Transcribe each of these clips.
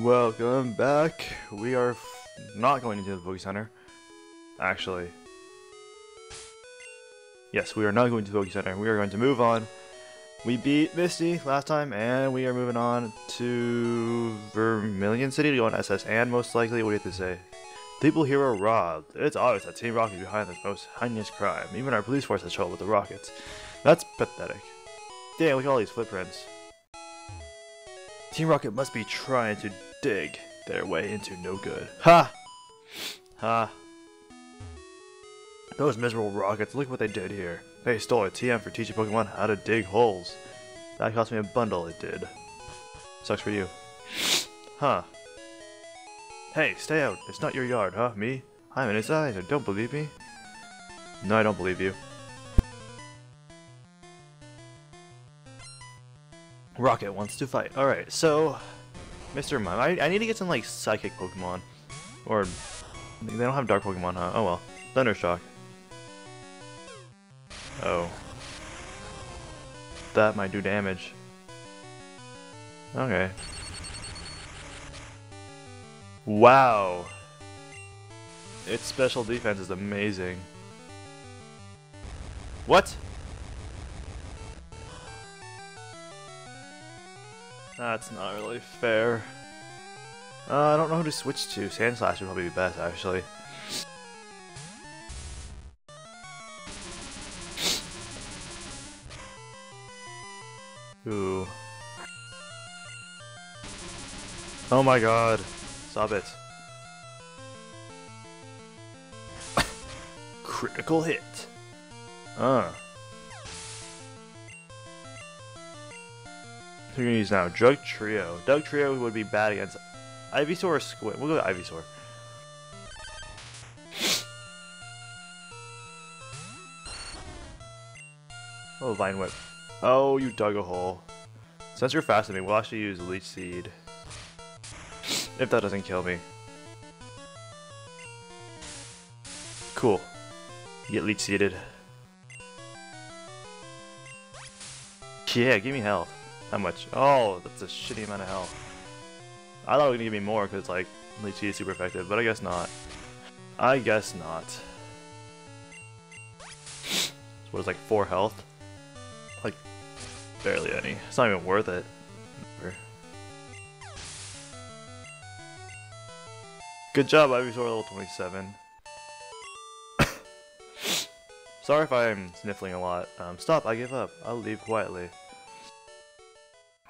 Welcome back. We are not going into the Poke Center. Actually. Yes, we are not going to the Poke Center. We are going to move on. We beat Misty last time, and we are moving on to Vermilion City to go on SS. And most likely, what do you have to say? People here are robbed. It's obvious that Team Rocket is behind this most heinous crime. Even our police force has trouble with the rockets. That's pathetic. Damn, look at all these footprints. Team Rocket must be trying to dig their way into no good. Ha! Ha! Those miserable rockets, look what they did here. They stole a TM for teaching Pokemon how to dig holes. That cost me a bundle, it did. Sucks for you. Huh. Hey, stay out. It's not your yard, huh? Me? I'm an insider. Don't believe me? No, I don't believe you. Rocket wants to fight. Alright, so... Mr. Mime. I, I need to get some, like, psychic Pokemon. Or... They don't have dark Pokemon, huh? Oh well. Thundershock. Oh. That might do damage. Okay. Wow. Its special defense is amazing. What? That's not really fair. Uh, I don't know who to switch to. Sandslash would probably be best, actually. Ooh. Oh my god. Stop it. Critical hit. Uh. Who are gonna use now? Dugtrio. Drug Trio would be bad against Ivysaur or Squid. We'll go with Ivysaur. Oh, Vine Whip. Oh, you dug a hole. Since you're faster than me, we'll actually use Leech Seed. If that doesn't kill me. Cool. Get Leech Seeded. Yeah, give me health. How much? Oh, that's a shitty amount of health. I thought it was gonna give me more because like Leech is super effective, but I guess not. I guess not. So what is like four health? Like barely any. It's not even worth it. Good job, Ivysaur level 27. Sorry if I'm sniffling a lot. Um, stop, I give up. I'll leave quietly.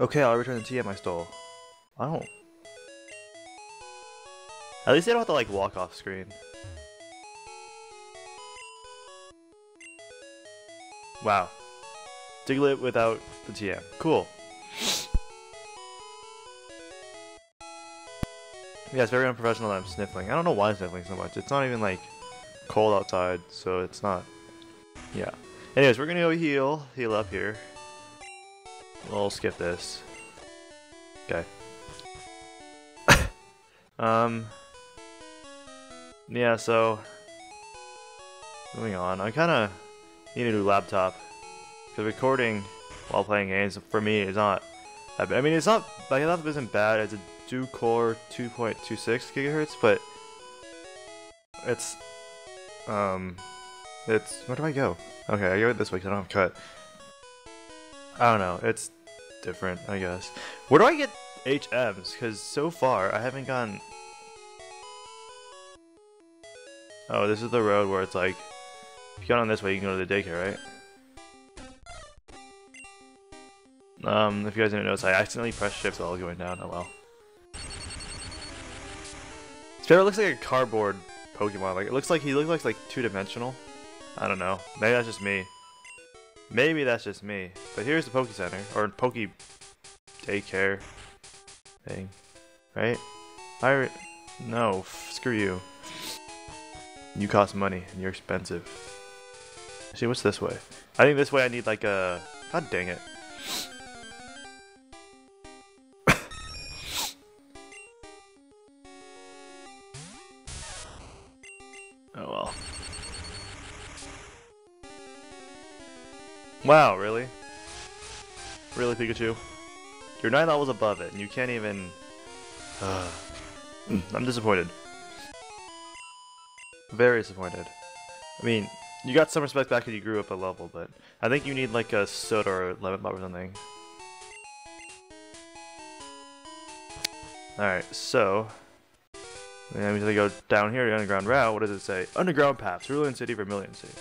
Okay, I'll return the TM I stole. I don't... At least they don't have to like walk off screen. Wow. Diglett without the TM. Cool. Yeah, it's very unprofessional that I'm sniffling. I don't know why I'm sniffling so much. It's not even like cold outside, so it's not. Yeah. Anyways, we're gonna go heal. Heal up here. We'll skip this. Okay. um. Yeah, so. Moving on. I kind of need a new laptop. Because recording while playing games, for me, is not. I mean, it's not. My laptop isn't bad. It's a dual-core 2.26 gigahertz, but it's um, it's where do I go? Okay, I go this way because I don't have cut. I don't know. It's different, I guess. Where do I get HMs? Because so far I haven't gotten. Oh, this is the road where it's like, if you go on this way, you can go to the daycare, right? Um, if you guys didn't notice, I accidentally pressed shift while going down. Oh well. Spearow looks like a cardboard Pokemon. Like it looks like he looks like like two dimensional. I don't know. Maybe that's just me. Maybe that's just me. But here's the Poke Center or Poke Daycare thing, right? I no, screw you. You cost money and you're expensive. See what's this way? I think this way I need like a. God dang it. Wow, really? Really, Pikachu? You're 9 levels above it, and you can't even... I'm disappointed. Very disappointed. I mean, you got some respect back because you grew up a level, but I think you need like a soda or lemon pop or something. Alright, so... I'm gonna go down here, the underground route. What does it say? Underground path, Cerulean City, Vermilion City.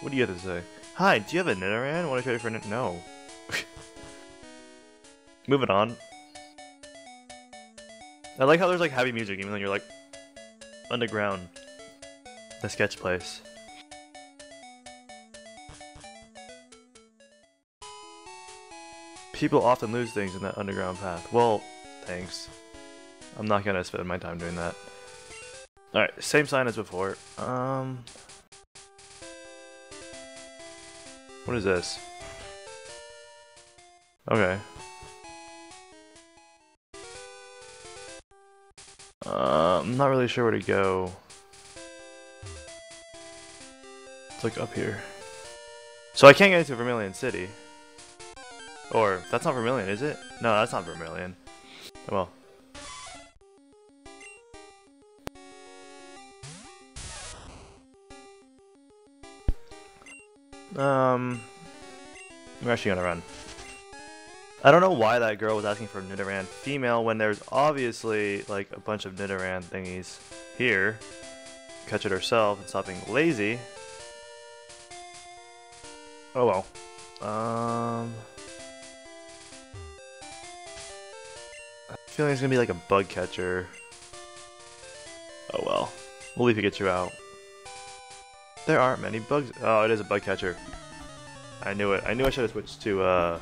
What do you have to say? Hi, do you have a Nidoran? Want to trade for a No. Moving on. I like how there's like happy music even though you're like underground. The sketch place. People often lose things in that underground path. Well, thanks. I'm not gonna spend my time doing that. Alright, same sign as before. Um... What is this? Okay. Uh, I'm not really sure where to go. It's like up here. So I can't get into Vermilion City. Or, that's not Vermilion, is it? No, that's not Vermilion. Well. Um, I'm actually gonna run. I don't know why that girl was asking for Nidoran female when there's obviously like a bunch of Nidoran thingies here. Catch it herself and stop being lazy. Oh well. Um, I feel like it's gonna be like a bug catcher. Oh well. We'll leave it get you out. There aren't many bugs. Oh, it is a bug catcher. I knew it. I knew I should have switched to uh,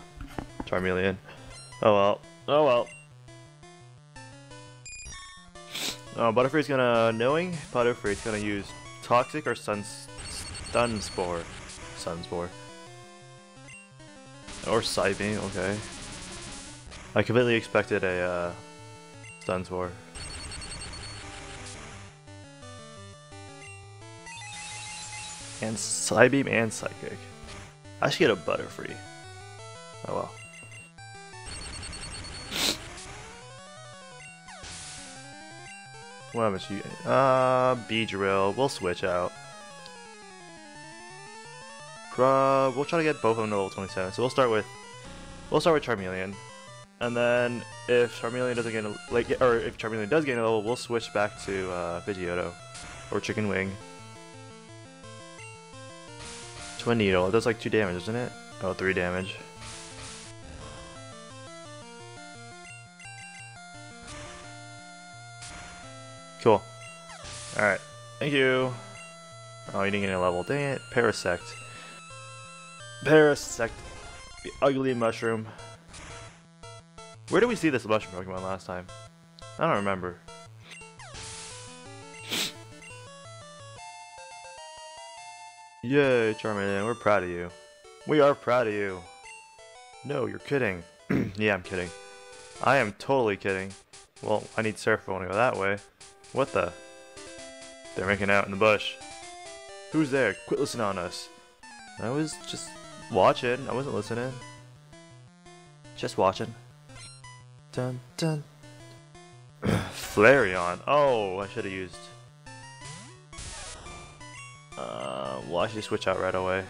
Charmeleon. Oh well. Oh well. Oh, Butterfree's gonna knowing. Butterfree's gonna use Toxic or Sun Stun Spore. Sun Spore. Or Psybeam, okay. I completely expected a uh, Stun Spore. And Psybeam and Psychic. I should get a Butterfree. Oh well. What much you? Uh, Beedrill. We'll switch out. We'll try to get both of them to level 27. So we'll start with, we'll start with Charmeleon, and then if Charmeleon doesn't get a, like, or if Charmeleon does gain a level, we'll switch back to uh, or Chicken Wing. Twin Needle. It does like two damage, doesn't it? Oh, three damage. Cool. Alright. Thank you. Oh, you didn't get a level. Dang it. Parasect. Parasect. The ugly mushroom. Where did we see this mushroom Pokemon last time? I don't remember. Yay, Charmander, we're proud of you. We are proud of you. No, you're kidding. yeah, I'm kidding. I am totally kidding. Well, I need Surf if I want to go that way. What the? They're making out in the bush. Who's there? Quit listening on us. I was just watching. I wasn't listening. Just watching. Dun dun. Flareon. Oh, I should have used. Uh, we'll actually switch out right away.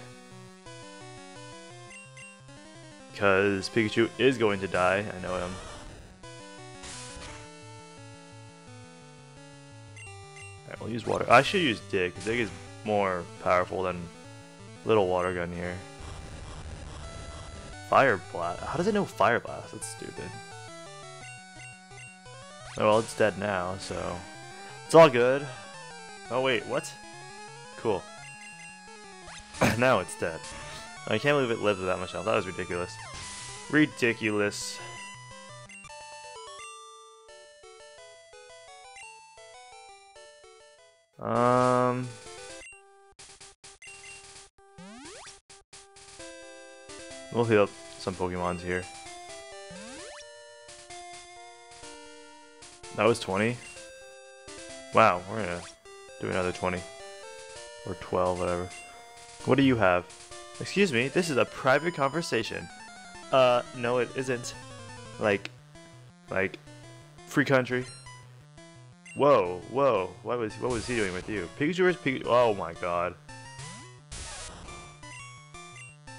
Because Pikachu is going to die. I know him. Alright, we'll use water. I should use Dig. Dig is more powerful than little water gun here. Fire Blast. How does it know Fire Blast? That's stupid. Oh well, it's dead now, so... It's all good. Oh wait, what? Cool. now it's dead. I can't believe it lived much health. That was ridiculous. Ridiculous. Um... We'll heal up some Pokemons here. That was 20? Wow, we're gonna do another 20. Or 12, whatever. What do you have? Excuse me, this is a private conversation. Uh, no it isn't. Like, like, free country. Whoa, whoa, what was what was he doing with you? Pikachu versus Pikachu. Oh my god.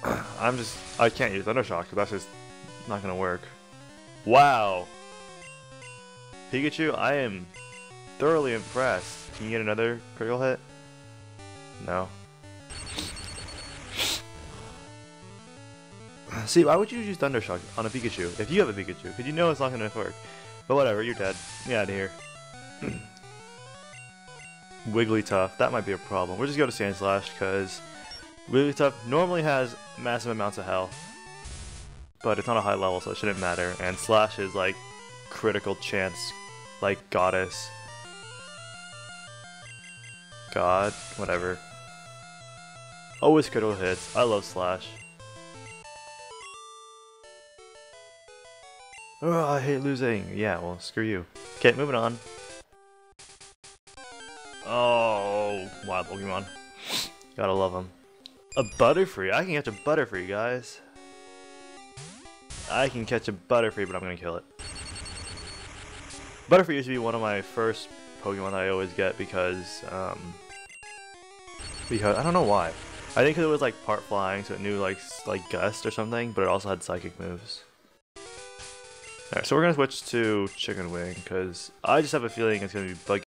I'm just, I can't use Thundershock that's just not gonna work. Wow. Pikachu, I am thoroughly impressed. Can you get another critical hit? No. See, why would you use Thundershock on a Pikachu? If you have a Pikachu, because you know it's not gonna work. But whatever, you're dead. Get out of here. Wigglytuff, that might be a problem. We're just going to Sandslash, because Wigglytuff normally has massive amounts of health. But it's not a high level, so it shouldn't matter. And Slash is like critical chance, like Goddess. God, whatever. Always critical hits. I love Slash. Oh, I hate losing. Yeah, well, screw you. Okay, moving on. Oh, wild Pokemon. Gotta love them. A Butterfree. I can catch a Butterfree, guys. I can catch a Butterfree, but I'm gonna kill it. Butterfree used to be one of my first Pokemon I always get because, um, because I don't know why. I think it was like part flying, so it knew like like gust or something, but it also had psychic moves. Alright, so we're gonna switch to Chicken Wing because I just have a feeling it's gonna be bug